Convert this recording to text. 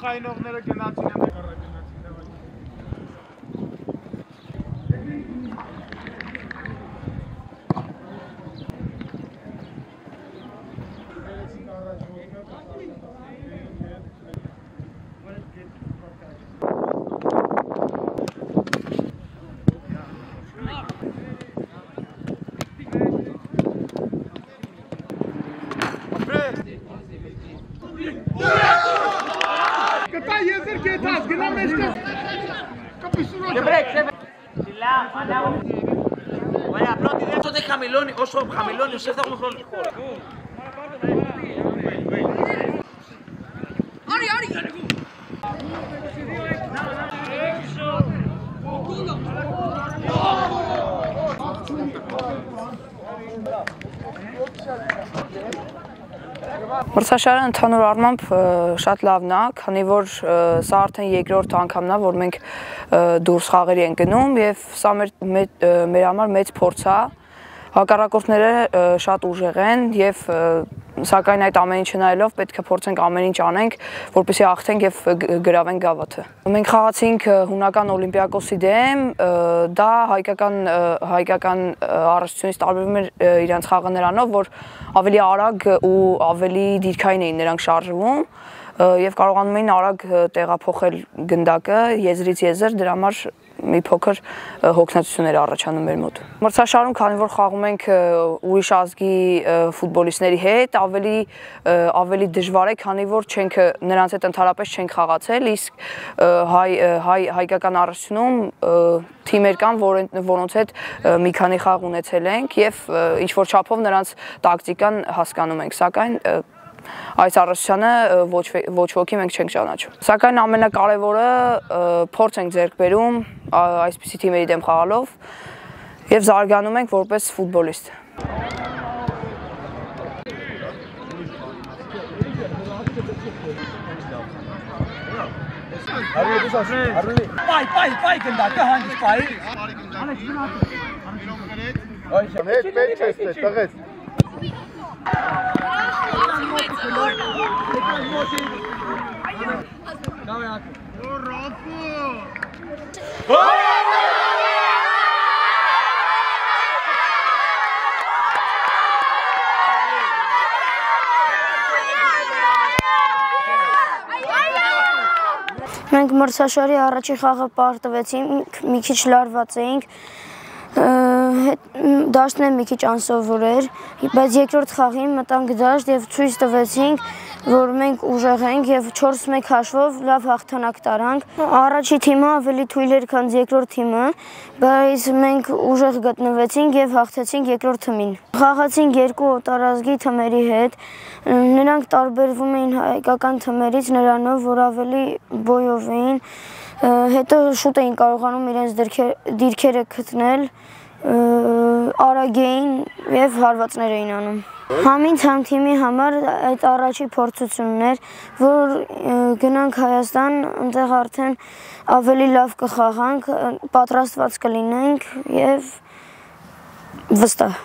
Ukraine auch nicht genannt. Ωραία, πρώτη δεύτερη δεν χαμηλώνει. Όσο χαμηλώνει, όσο θα έχουμε χρόνο. Ωραία, ωραία. Έξω. Մրցաշարը ընդհանուր առմամբ շատ լավն է, քանի որ սա արդեն երկրորդ անգամն է, որ մենք դուրս խաղերի ենք գնում եւ սա մեր մեր, համար մեծ փորձ է։ Հակառակորդները շատ ուժեղ են եւ սակայն այդ ամեն ինչը նայելով պետք է փորձենք ամեն ինչ անենք, որպեսզի հաղթենք եւ գրավենք գավաթը։ Մենք խաղացինք հունական Օլիմպիակոսի դեմ, դա հայկական հայկական առողջությունից տարբերվում էր իրանց խաղը նրանով, որ ավելի արագ ու ավելի դիրքային էին նրանք շարժվում եւ կարողանում էին արագ տեղափոխել գնդակը եզրից եզր, դրա համար մի փոքր հոգնածություններ առաջանում մեր մոտ։ Մրցաշարում, քանի որ խաղում ենք ուրիշ ազգի ֆուտբոլիստների հետ, ավելի ավելի դժվար է, քանի որ չենք նրանց հետ ընդհանրապես չենք խաղացել, իսկ հայ հայ հայկական ը, թիմեր կան, որ, որոնց հետ մի քանի խաղ ունեցել ենք եւ ինչ որ չափով նրանց տակտիկան հասկանում ենք, սակայն այս առողջությանը ոչ ոչ ոքի մենք չենք ճանաչում։ Սակայն ամենակարևորը փորձ ենք ձեռք բերում այսպիսի թիմերի դեմ խաղալով եւ զարգանում ենք որպես ֆուտբոլիստ։ Պայ, պայ, պայ գնդակը հանգիստ պայ։ Հետ պետք է ստե, տղես։ Մենք մրցաշարի առաջի խաղը պարտվեցինք, մի քիչ լարված էինք, դաշտն է մի քիչ անսովոր էր, բայց երկրորդ խաղին մտանք դաշտ եւ ցույց տվեցինք, որ մենք ուժեղ ենք եւ 4-1 հաշվով լավ հաղթանակ տարանք։ Առաջի թիմը ավելի թույլ էր, քան երկրորդ թիմը, բայց մենք ուժեղ գտնվեցինք եւ հաղթեցինք երկրորդ թիմին։ Խաղացինք երկու օտարազգի թմերի հետ։ Նրանք տարբերվում էին հայկական թմերից նրանով, որ ավելի բոյով էին, հետո շուտ էին կարողանում իրենց դիրքեր, դիրքերը գտնել, ը, արագ էին եւ հարվածներ էին անում։ Համին ցամ թիմի համար այդ առաջի փորձությունն էր, որ գնանք Հայաստան, այնտեղ արդեն ավելի լավ կխաղանք, պատրաստված կլինենք եւ վստահ